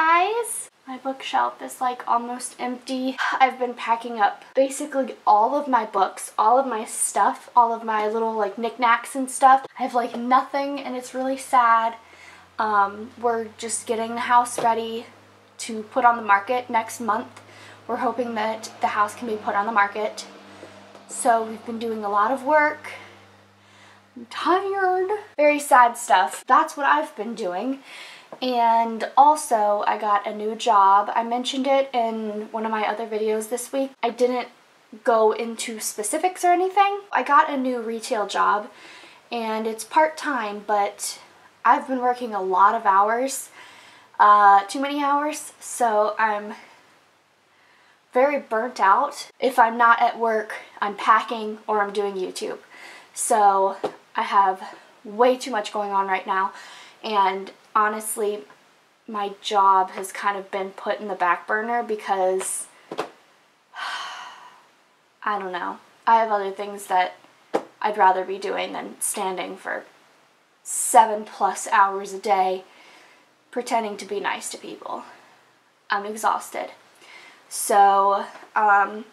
guys. My bookshelf is like almost empty. I've been packing up basically all of my books, all of my stuff, all of my little like knickknacks and stuff. I have like nothing and it's really sad. Um, we're just getting the house ready to put on the market next month. We're hoping that the house can be put on the market. So we've been doing a lot of work. I'm tired. Very sad stuff. That's what I've been doing. And also, I got a new job. I mentioned it in one of my other videos this week. I didn't go into specifics or anything. I got a new retail job and it's part-time, but I've been working a lot of hours, uh, too many hours, so I'm very burnt out. If I'm not at work, I'm packing or I'm doing YouTube. So I have way too much going on right now and honestly, my job has kind of been put in the back burner because I don't know. I have other things that I'd rather be doing than standing for seven plus hours a day pretending to be nice to people. I'm exhausted. So, um,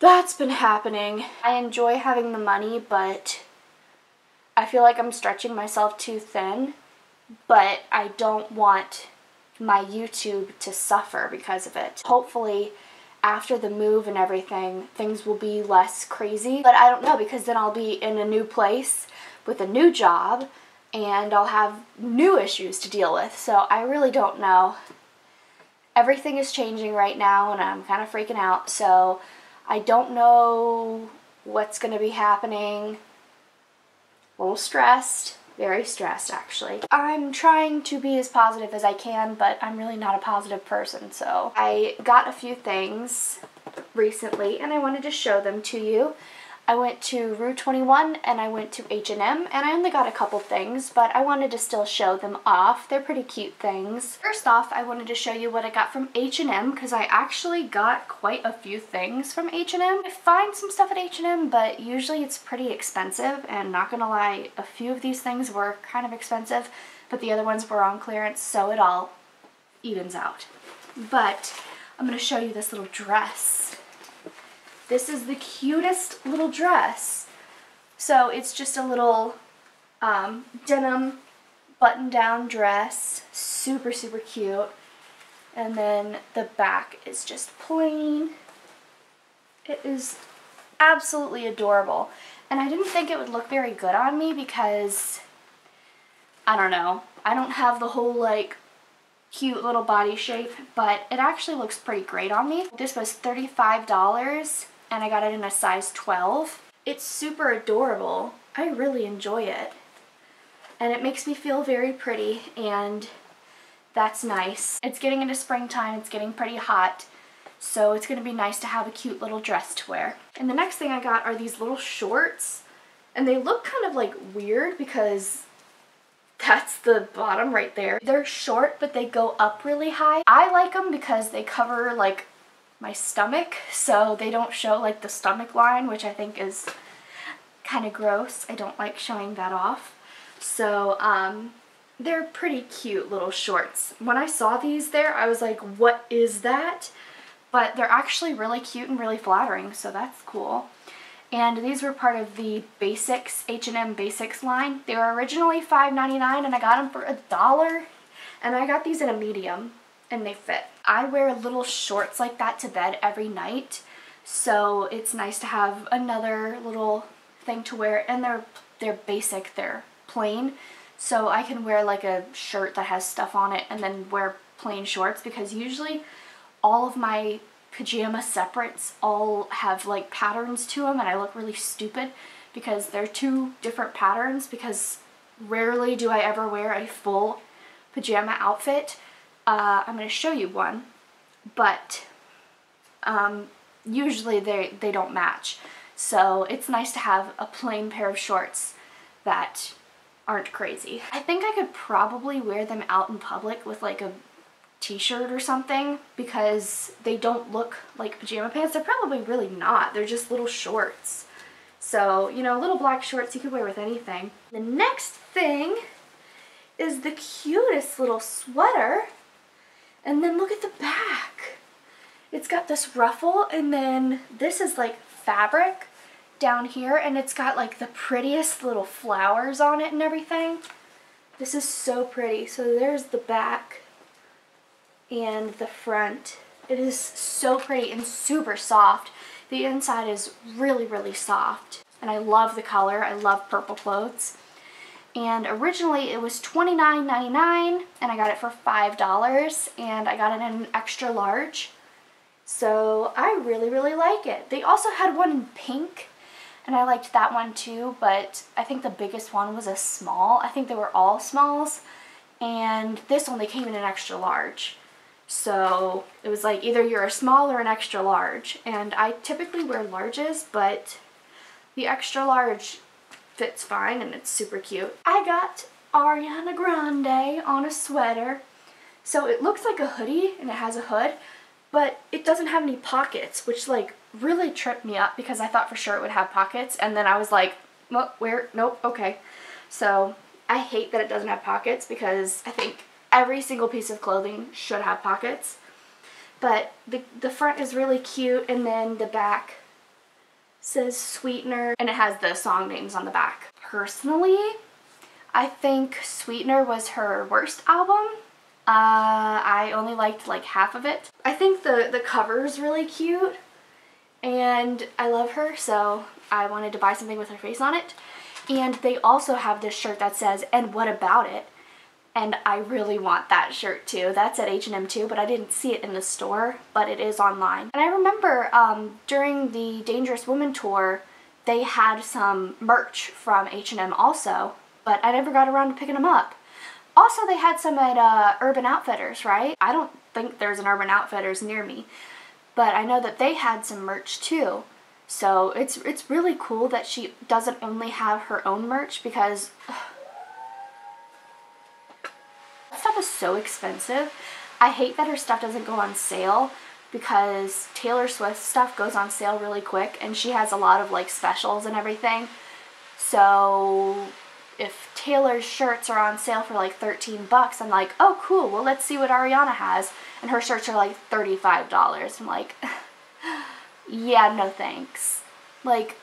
that's been happening. I enjoy having the money, but I feel like I'm stretching myself too thin but I don't want my YouTube to suffer because of it. Hopefully after the move and everything, things will be less crazy. But I don't know because then I'll be in a new place with a new job and I'll have new issues to deal with. So I really don't know. Everything is changing right now and I'm kind of freaking out. So I don't know what's going to be happening. A little stressed very stressed actually. I'm trying to be as positive as I can, but I'm really not a positive person, so I got a few things recently and I wanted to show them to you. I went to Rue 21 and I went to H&M and I only got a couple things but I wanted to still show them off. They're pretty cute things. First off I wanted to show you what I got from H&M because I actually got quite a few things from H&M. I find some stuff at H&M but usually it's pretty expensive and not gonna lie a few of these things were kind of expensive but the other ones were on clearance so it all evens out. But I'm to show you this little dress. This is the cutest little dress. So it's just a little um, denim button-down dress. Super, super cute. And then the back is just plain. It is absolutely adorable. And I didn't think it would look very good on me because, I don't know, I don't have the whole like cute little body shape, but it actually looks pretty great on me. This was $35 and I got it in a size 12. It's super adorable. I really enjoy it. And it makes me feel very pretty and that's nice. It's getting into springtime, it's getting pretty hot, so it's gonna be nice to have a cute little dress to wear. And the next thing I got are these little shorts, and they look kind of like weird because that's the bottom right there. They're short, but they go up really high. I like them because they cover like my stomach so they don't show like the stomach line which I think is kind of gross. I don't like showing that off. So um, they're pretty cute little shorts. When I saw these there I was like what is that? But they're actually really cute and really flattering so that's cool. And these were part of the Basics, H&M Basics line. They were originally $5.99 and I got them for a dollar. And I got these in a medium and they fit. I wear little shorts like that to bed every night, so it's nice to have another little thing to wear, and they're, they're basic, they're plain, so I can wear like a shirt that has stuff on it and then wear plain shorts because usually all of my pajama separates all have like patterns to them and I look really stupid because they're two different patterns because rarely do I ever wear a full pajama outfit uh, I'm going to show you one, but um, usually they, they don't match. So it's nice to have a plain pair of shorts that aren't crazy. I think I could probably wear them out in public with like a t-shirt or something because they don't look like pajama pants. They're probably really not. They're just little shorts. So, you know, little black shorts you could wear with anything. The next thing is the cutest little sweater. And then look at the back. It's got this ruffle and then this is like fabric down here and it's got like the prettiest little flowers on it and everything. This is so pretty. So there's the back and the front. It is so pretty and super soft. The inside is really, really soft. And I love the color. I love purple clothes. And originally it was $29.99 and I got it for $5 and I got it in an extra large. So I really, really like it. They also had one in pink and I liked that one too, but I think the biggest one was a small. I think they were all smalls and this only came in an extra large. So it was like either you're a small or an extra large. And I typically wear larges, but the extra large fits fine and it's super cute. I got Ariana Grande on a sweater. So it looks like a hoodie and it has a hood, but it doesn't have any pockets, which like really tripped me up because I thought for sure it would have pockets. And then I was like, well, where? Nope, okay. So I hate that it doesn't have pockets because I think every single piece of clothing should have pockets. But the, the front is really cute and then the back says Sweetener and it has the song names on the back. Personally, I think Sweetener was her worst album. Uh, I only liked like half of it. I think the, the cover is really cute and I love her so I wanted to buy something with her face on it. And they also have this shirt that says, and what about it? And I really want that shirt too. That's at H&M too, but I didn't see it in the store, but it is online. And I remember um, during the Dangerous Woman tour, they had some merch from H&M also, but I never got around to picking them up. Also, they had some at uh, Urban Outfitters, right? I don't think there's an Urban Outfitters near me, but I know that they had some merch too. So it's it's really cool that she doesn't only have her own merch because ugh, is so expensive. I hate that her stuff doesn't go on sale because Taylor Swift stuff goes on sale really quick and she has a lot of like specials and everything. So if Taylor's shirts are on sale for like 13 bucks, I'm like, oh cool, well let's see what Ariana has. And her shirts are like $35. I'm like, yeah, no thanks. Like,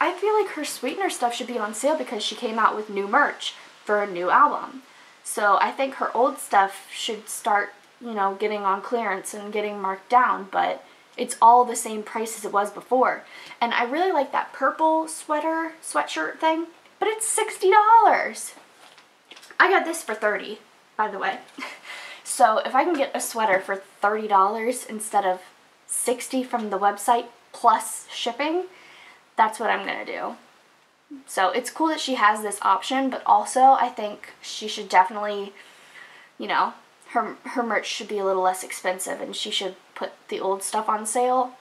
I feel like her Sweetener stuff should be on sale because she came out with new merch for a new album. So I think her old stuff should start, you know, getting on clearance and getting marked down, but it's all the same price as it was before. And I really like that purple sweater, sweatshirt thing, but it's $60. I got this for 30 by the way. so if I can get a sweater for $30 instead of 60 from the website plus shipping, that's what I'm to do. So it's cool that she has this option, but also I think she should definitely, you know, her her merch should be a little less expensive and she should put the old stuff on sale.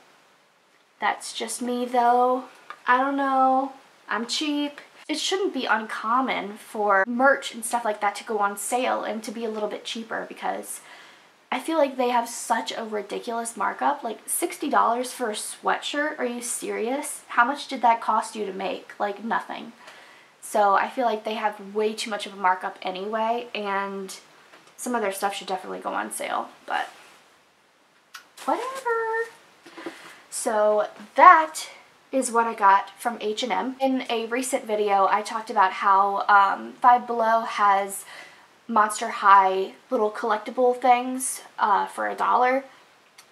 That's just me though. I don't know. I'm cheap. It shouldn't be uncommon for merch and stuff like that to go on sale and to be a little bit cheaper because I feel like they have such a ridiculous markup. Like $60 for a sweatshirt? Are you serious? How much did that cost you to make? Like nothing. So I feel like they have way too much of a markup anyway and some of their stuff should definitely go on sale. But whatever. So that is what I got from H&M. In a recent video, I talked about how um, Five Below has Monster High little collectible things uh, for a dollar,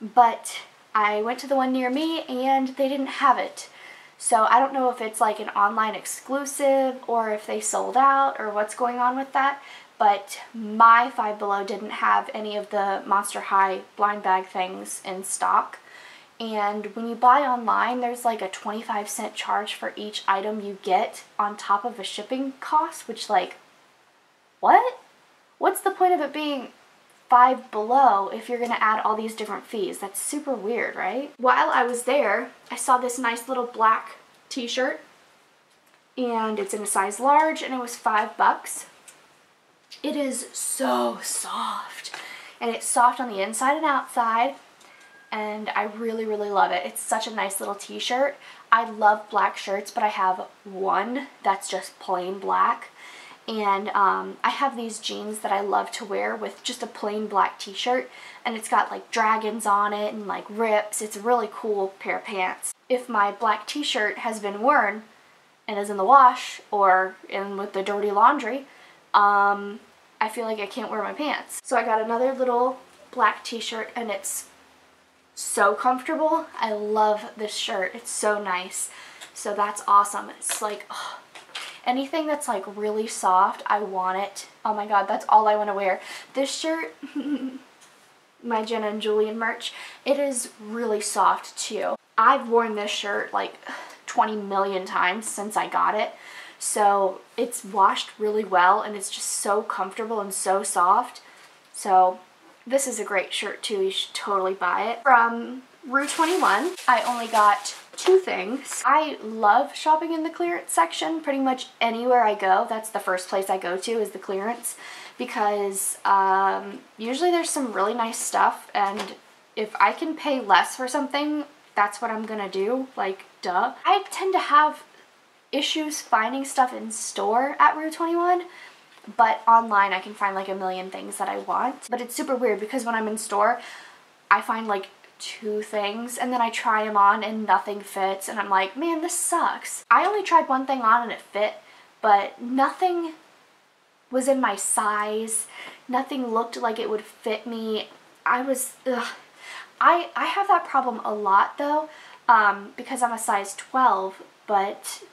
but I went to the one near me and they didn't have it. So I don't know if it's like an online exclusive or if they sold out or what's going on with that, but my Five Below didn't have any of the Monster High blind bag things in stock. And when you buy online, there's like a 25 cent charge for each item you get on top of a shipping cost, which like, what? What's the point of it being five below if you're to add all these different fees? That's super weird, right? While I was there, I saw this nice little black t-shirt and it's in a size large and it was five bucks. It is so soft and it's soft on the inside and outside and I really, really love it. It's such a nice little t-shirt. I love black shirts, but I have one that's just plain black And um, I have these jeans that I love to wear with just a plain black t-shirt and it's got like dragons on it and like rips. It's a really cool pair of pants. If my black t-shirt has been worn and is in the wash or in with the dirty laundry, um, I feel like I can't wear my pants. So I got another little black t-shirt and it's so comfortable. I love this shirt. It's so nice. So that's awesome. It's like, oh, anything that's like really soft, I want it. Oh my god, that's all I want to wear. This shirt, my Jenna and Julian merch, it is really soft too. I've worn this shirt like 20 million times since I got it. So it's washed really well and it's just so comfortable and so soft. So this is a great shirt too. You should totally buy it. From Rue 21, I only got two things. I love shopping in the clearance section. Pretty much anywhere I go, that's the first place I go to is the clearance because um, usually there's some really nice stuff and if I can pay less for something, that's what I'm gonna do, like duh. I tend to have issues finding stuff in store at Rue 21 but online I can find like a million things that I want. But it's super weird because when I'm in store, I find like two things and then I try them on and nothing fits and I'm like, man, this sucks. I only tried one thing on and it fit, but nothing was in my size. Nothing looked like it would fit me. I was, ugh. I, I have that problem a lot though um, because I'm a size 12, but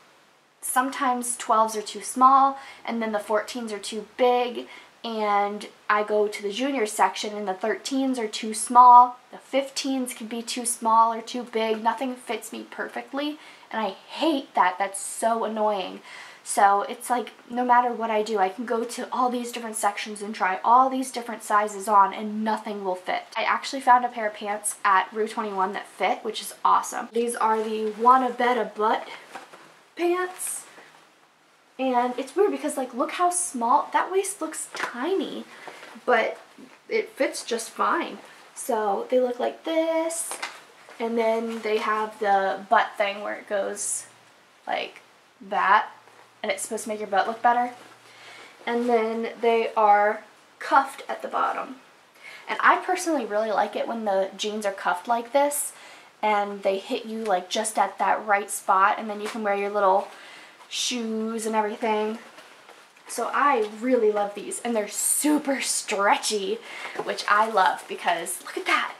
sometimes 12s are too small and then the 14s are too big and I go to the junior section and the 13s are too small, the 15s can be too small or too big, nothing fits me perfectly and I hate that, that's so annoying. So it's like no matter what I do, I can go to all these different sections and try all these different sizes on and nothing will fit. I actually found a pair of pants at Rue 21 that fit, which is awesome. These are the Wanna Betta Butt pants. And it's weird because like look how small, that waist looks tiny, but it fits just fine. So they look like this, and then they have the butt thing where it goes like that, and it's supposed to make your butt look better. And then they are cuffed at the bottom. And I personally really like it when the jeans are cuffed like this and they hit you like just at that right spot and then you can wear your little shoes and everything. So I really love these and they're super stretchy, which I love because look at that.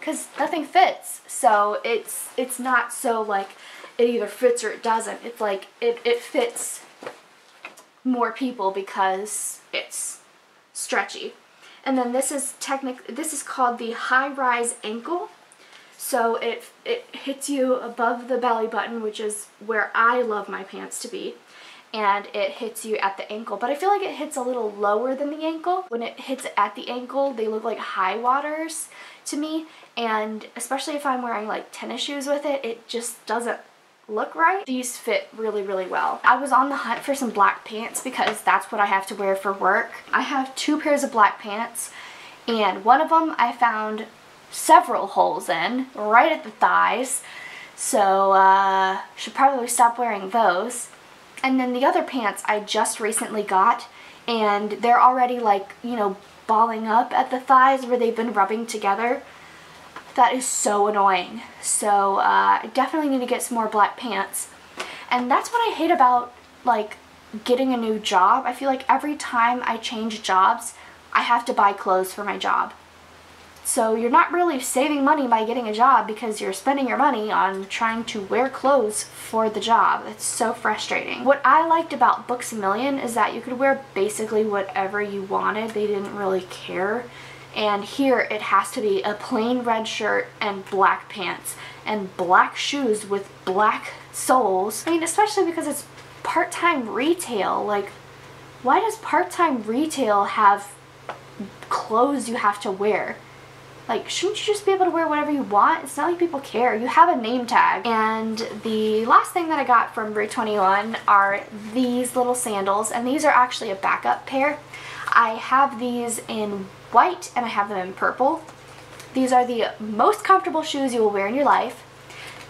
Cuz nothing fits. So it's it's not so like it either fits or it doesn't. It's like it it fits more people because it's stretchy. And then this is technic this is called the high rise ankle so it, it hits you above the belly button, which is where I love my pants to be. And it hits you at the ankle. But I feel like it hits a little lower than the ankle. When it hits at the ankle, they look like high waters to me. And especially if I'm wearing like tennis shoes with it, it just doesn't look right. These fit really, really well. I was on the hunt for some black pants because that's what I have to wear for work. I have two pairs of black pants and one of them I found several holes in, right at the thighs. So, uh, should probably stop wearing those. And then the other pants I just recently got, and they're already like, you know, balling up at the thighs where they've been rubbing together. That is so annoying. So, uh, I definitely need to get some more black pants. And that's what I hate about, like, getting a new job. I feel like every time I change jobs, I have to buy clothes for my job. So you're not really saving money by getting a job because you're spending your money on trying to wear clothes for the job. It's so frustrating. What I liked about Books A Million is that you could wear basically whatever you wanted. They didn't really care. And here it has to be a plain red shirt and black pants and black shoes with black soles. I mean, especially because it's part-time retail. Like, why does part-time retail have clothes you have to wear? Like, shouldn't you just be able to wear whatever you want? It's not like people care. You have a name tag. And the last thing that I got from Rue 21 are these little sandals. And these are actually a backup pair. I have these in white and I have them in purple. These are the most comfortable shoes you will wear in your life.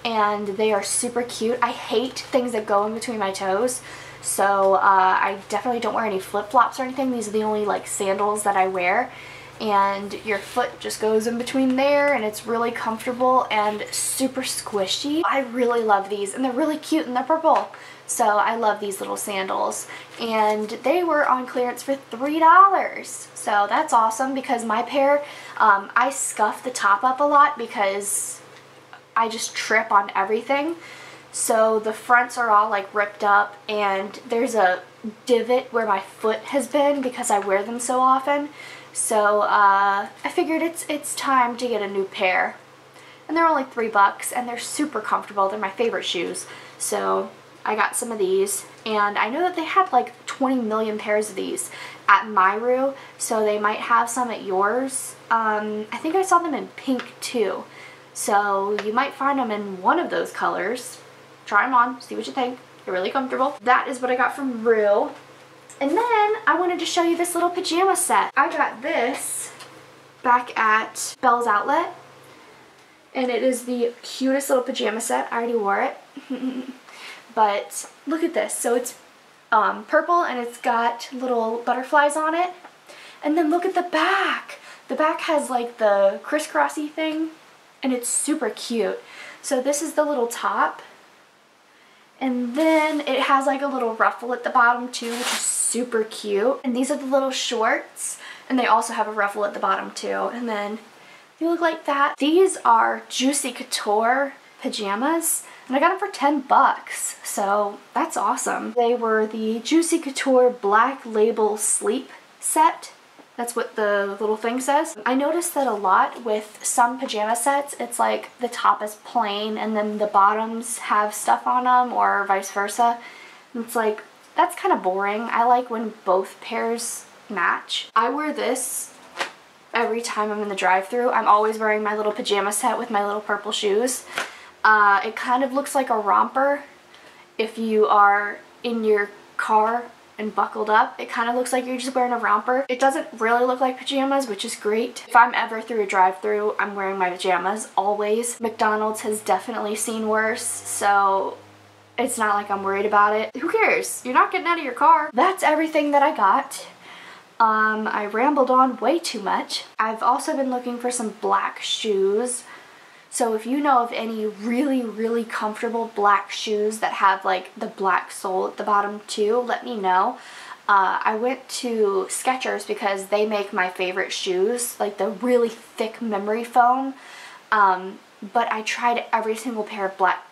And they are super cute. I hate things that go in between my toes. So uh, I definitely don't wear any flip-flops or anything. These are the only like sandals that I wear. And your foot just goes in between there and it's really comfortable and super squishy. I really love these and they're really cute and they're purple. So I love these little sandals. And they were on clearance for $3. So that's awesome because my pair, um, I scuff the top up a lot because I just trip on everything. So the fronts are all like ripped up and there's a divot where my foot has been because I wear them so often. So uh, I figured it's it's time to get a new pair. And they're only three bucks and they're super comfortable. They're my favorite shoes. So I got some of these and I know that they had like 20 million pairs of these at my Rue so they might have some at yours. Um, I think I saw them in pink too so you might find them in one of those colors. Try them on, see what you think. They're really comfortable. That is what I got from Rue. And then I wanted to show you this little pajama set. I got this back at Bealls Outlet and it is the cutest little pajama set. I already wore it. But look at this. So it's um, purple and it's got little butterflies on it. And then look at the back. The back has like the crisscrossy thing and it's super cute. So this is the little top. And then it has like a little ruffle at the bottom too, which is super cute. And these are the little shorts. And they also have a ruffle at the bottom too. And then they look like that. These are Juicy Couture pajamas and I got them for 10 bucks, so that's awesome. They were the Juicy Couture Black Label Sleep set. That's what the little thing says. I noticed that a lot with some pajama sets, it's like the top is plain and then the bottoms have stuff on them or vice versa. It's like, that's kind of boring. I like when both pairs match. I wear this every time I'm in the drive through I'm always wearing my little pajama set with my little purple shoes. Uh, it kind of looks like a romper if you are in your car and buckled up. It kind of looks like you're just wearing a romper. It doesn't really look like pajamas, which is great. If I'm ever through a drive-through, I'm wearing my pajamas always. McDonald's has definitely seen worse, so it's not like I'm worried about it. Who cares? You're not getting out of your car. That's everything that I got. Um, I rambled on way too much. I've also been looking for some black shoes. So if you know of any really, really comfortable black shoes that have like the black sole at the bottom too, let me know. Uh, I went to Skechers because they make my favorite shoes, like the really thick memory foam. Um, but I tried every single pair of black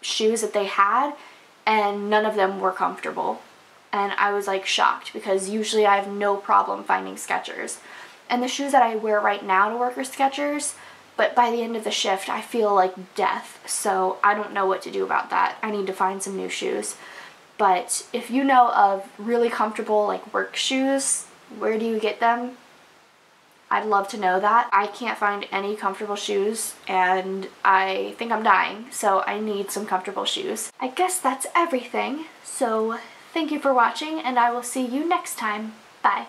shoes that they had and none of them were comfortable. And I was like shocked because usually I have no problem finding Skechers. And the shoes that I wear right now to work are Skechers but by the end of the shift I feel like death so I don't know what to do about that. I need to find some new shoes. But if you know of really comfortable like work shoes, where do you get them? I'd love to know that. I can't find any comfortable shoes and I think I'm dying, so I need some comfortable shoes. I guess that's everything, so thank you for watching and I will see you next time. Bye.